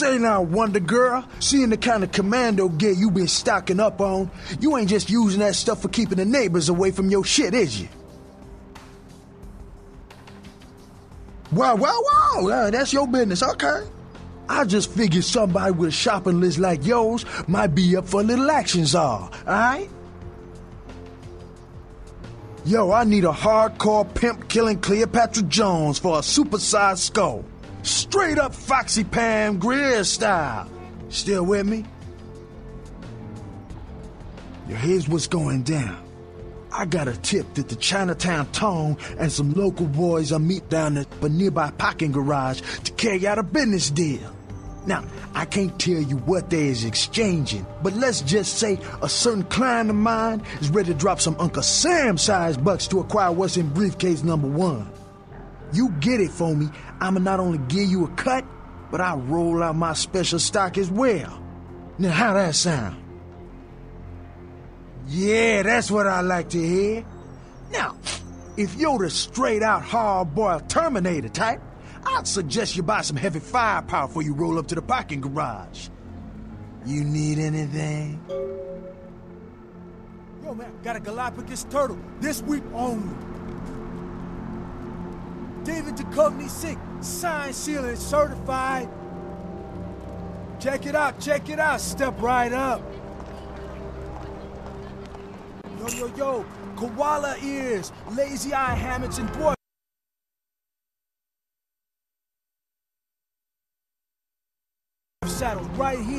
Say now, Wonder Girl, seeing the kind of commando gear you been stocking up on, you ain't just using that stuff for keeping the neighbors away from your shit, is you? Wow, wow, wow, uh, that's your business, okay. I just figured somebody with a shopping list like yours might be up for a little action alright? Yo, I need a hardcore pimp killing Cleopatra Jones for a supersized skull. Straight up Foxy Pam Grier style. Still with me? Yo, here's what's going down. I got a tip that the Chinatown Tong and some local boys are meet down at a nearby parking garage to carry out a business deal. Now, I can't tell you what they is exchanging, but let's just say a certain client of mine is ready to drop some Uncle Sam-sized bucks to acquire what's in briefcase number one. You get it for me, I'ma not only give you a cut, but I'll roll out my special stock as well. Now, how that sound? Yeah, that's what I like to hear. Now, if you're the straight-out hard-boiled Terminator type, I'd suggest you buy some heavy firepower before you roll up to the parking garage. You need anything? Yo, man, got a Galapagos turtle this week only. David Duchovny sick, signed, sealed, and certified. Check it out, check it out, step right up. Yo, yo, yo, koala ears, lazy eye hammocks, and boy. Saddles right here,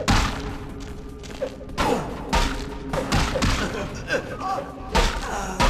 Ah!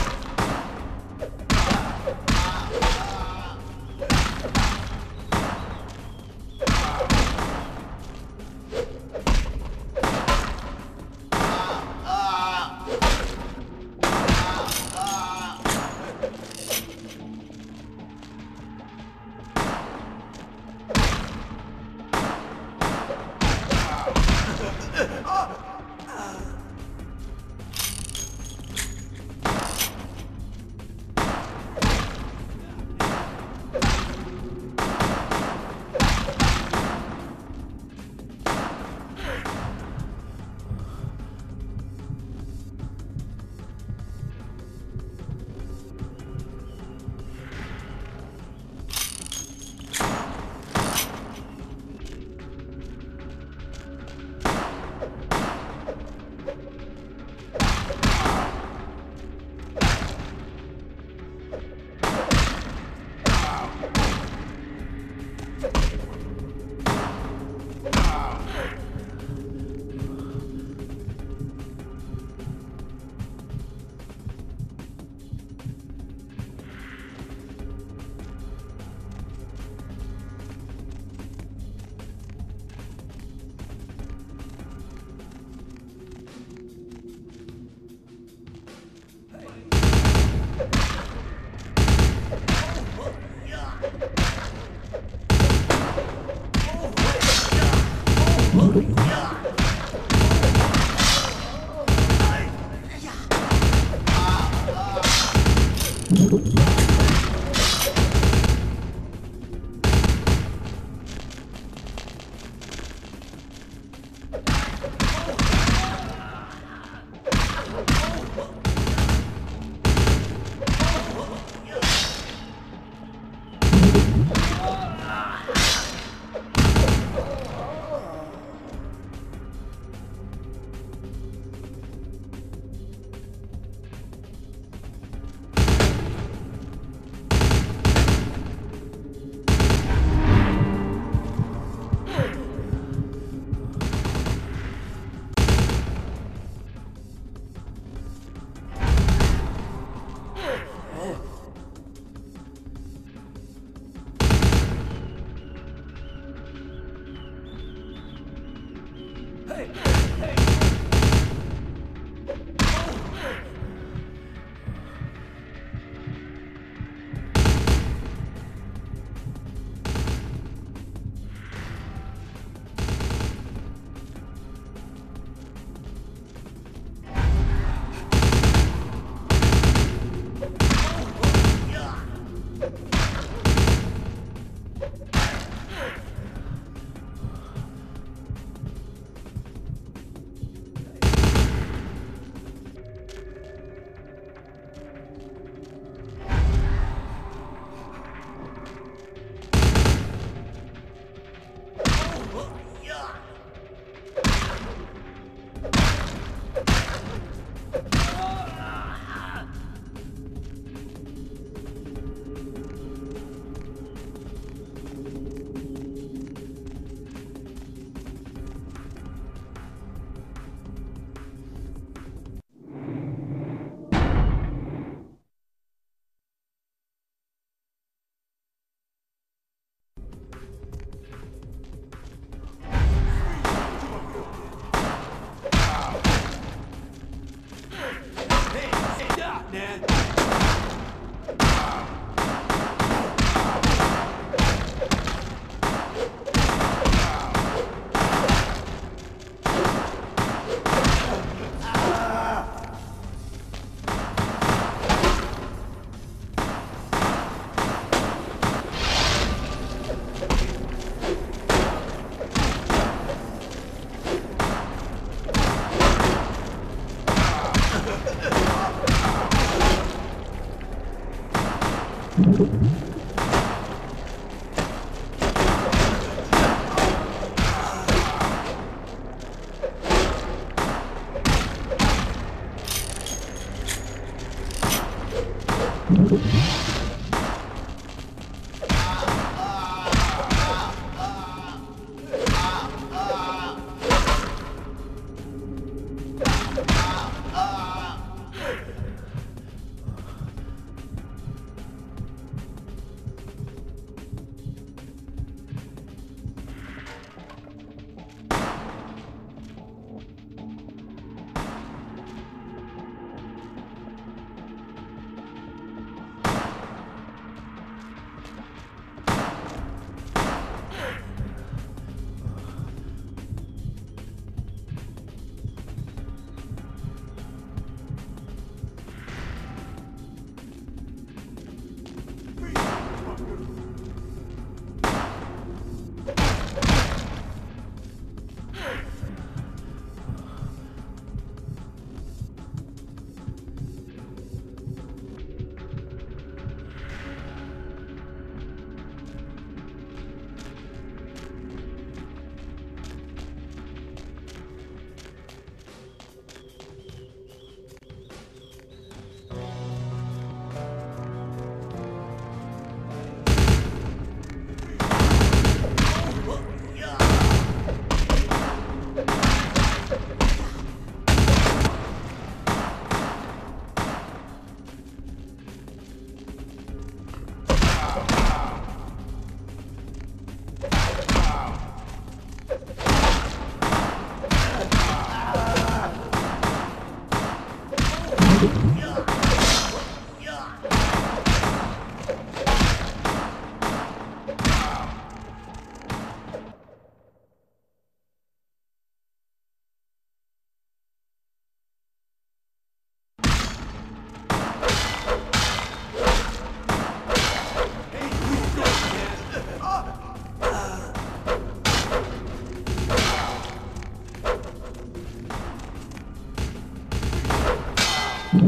đúng. Đúng đúng. đúng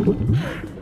Minuten.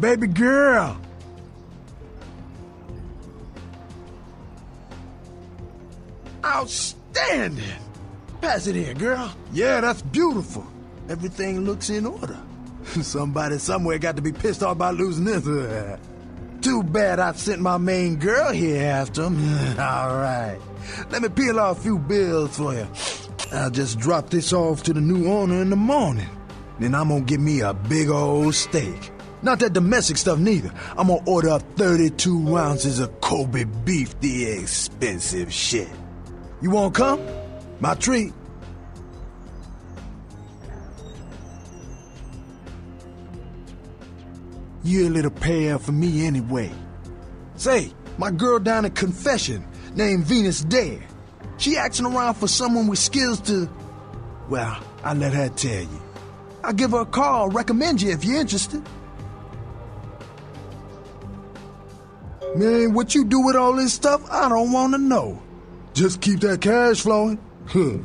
Baby girl! Outstanding! Pass it here, girl. Yeah, that's beautiful. Everything looks in order. Somebody somewhere got to be pissed off about losing this. Too bad I sent my main girl here after him. All right. Let me peel off a few bills for you. I'll just drop this off to the new owner in the morning. Then I'm gonna get me a big old steak. Not that domestic stuff neither. I'm gonna order up 32 ounces of Kobe beef, the expensive shit. You wanna come? My treat. You a little pale for me anyway. Say, my girl down at Confession, named Venus Dare. She asking around for someone with skills to... Well, I let her tell you. I'll give her a call, recommend you if you're interested. Man, what you do with all this stuff, I don't want to know. Just keep that cash flowing. Huh.